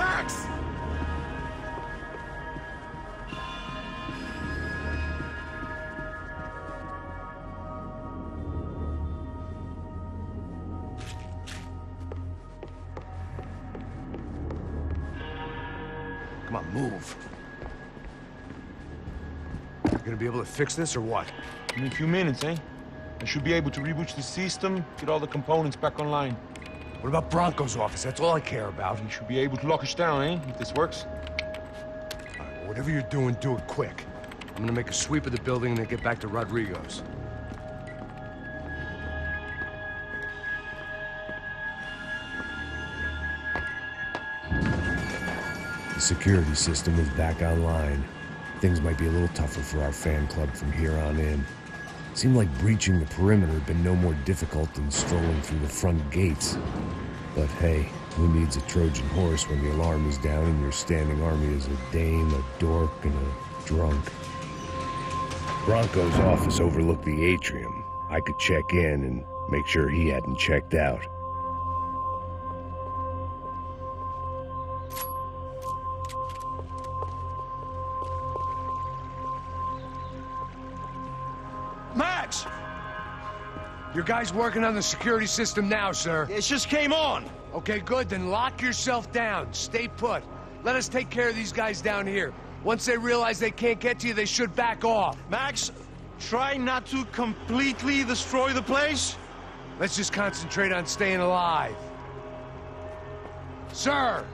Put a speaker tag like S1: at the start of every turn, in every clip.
S1: Max! Come on, move. You're gonna be able to fix this or what?
S2: In a few minutes, eh? I should be able to reboot the system, get all the components back online.
S1: What about Branco's office? That's all I care about.
S2: You should be able to lock us down, eh? If this works.
S1: All right, whatever you're doing, do it quick. I'm gonna make a sweep of the building and then get back to Rodrigo's.
S3: The security system is back online. Things might be a little tougher for our fan club from here on in. Seemed like breaching the perimeter had been no more difficult than strolling through the front gates. But hey, who needs a Trojan horse when the alarm is down and your standing army is a dame, a dork, and a drunk? Branco's office overlooked the atrium. I could check in and make sure he hadn't checked out.
S1: Your guy's working on the security system now, sir.
S4: It just came on.
S1: Okay, good. Then lock yourself down. Stay put. Let us take care of these guys down here. Once they realize they can't get to you, they should back off.
S4: Max, try not to completely destroy the place.
S1: Let's just concentrate on staying alive. Sir!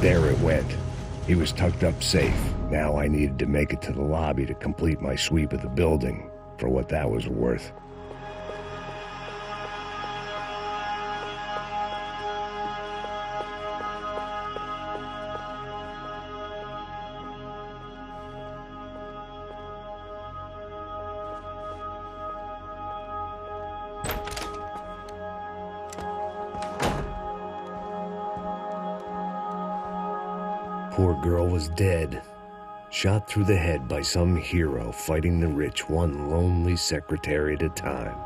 S3: There it went. He was tucked up safe. Now I needed to make it to the lobby to complete my sweep of the building, for what that was worth. Poor girl was dead. Shot through the head by some hero fighting the rich one lonely secretary at a time.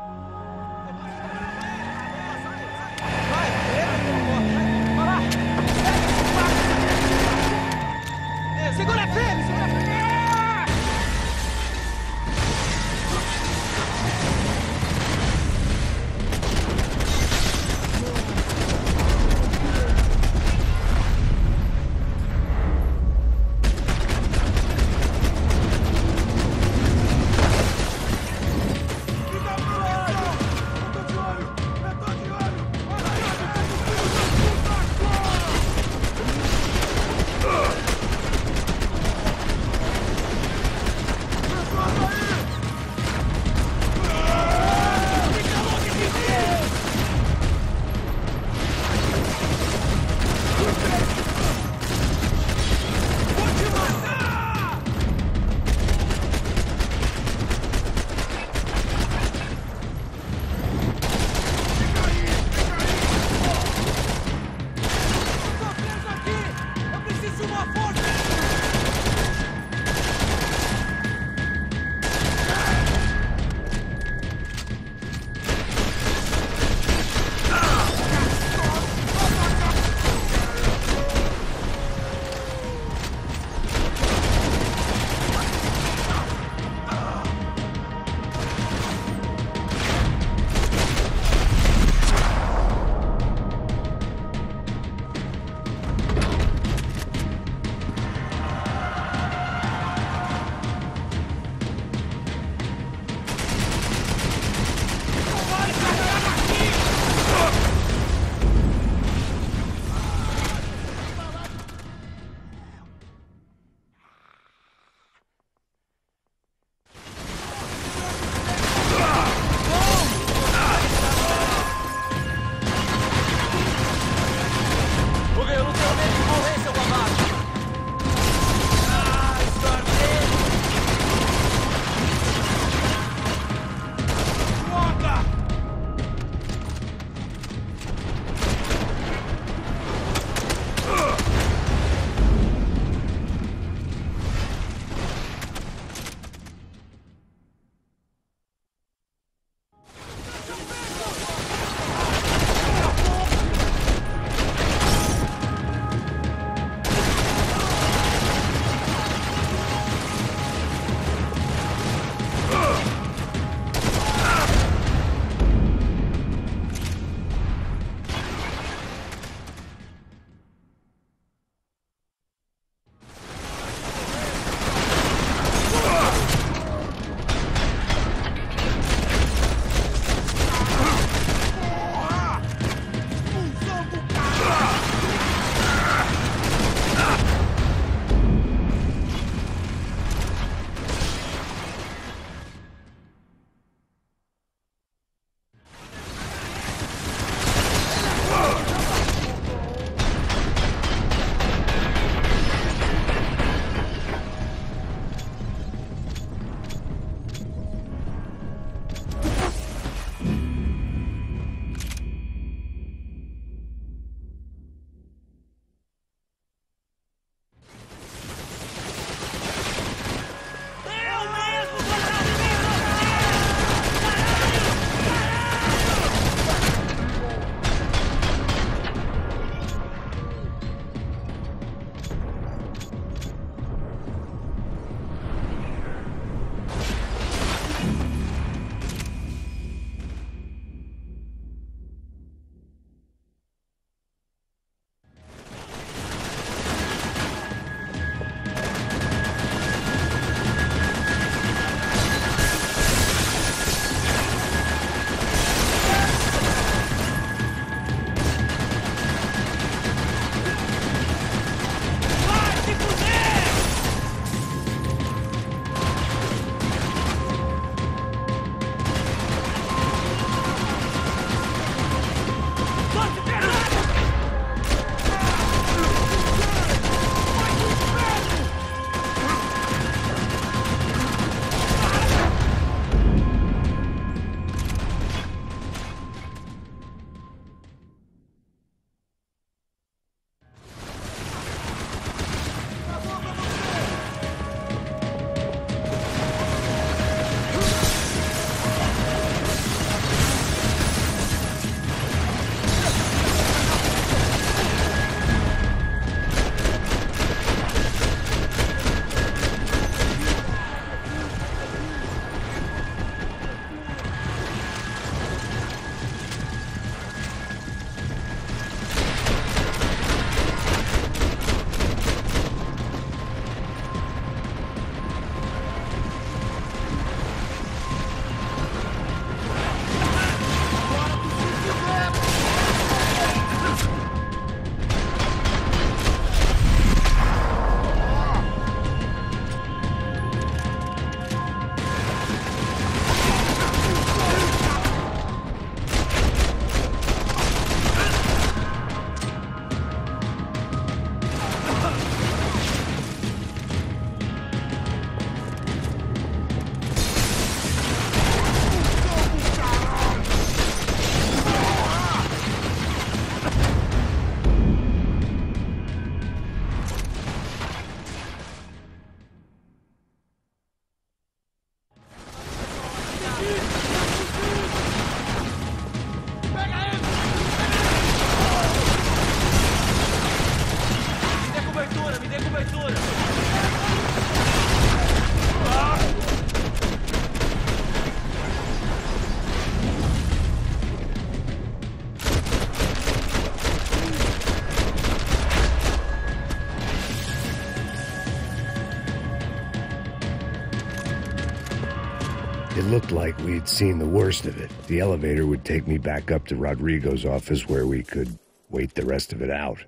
S3: It looked like we'd seen the worst of it. The elevator would take me back up to Rodrigo's office where we could wait the rest of it out.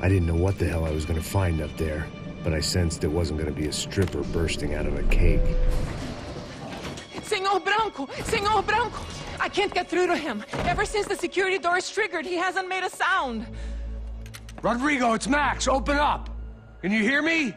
S3: I didn't know what the hell I was going to find up there, but I sensed it wasn't going to be a stripper bursting out of a cake.
S5: Senor Branco! Senor Branco! I can't get through to him. Ever since the security door is triggered, he hasn't made a sound.
S1: Rodrigo, it's Max. Open up. Can you hear me?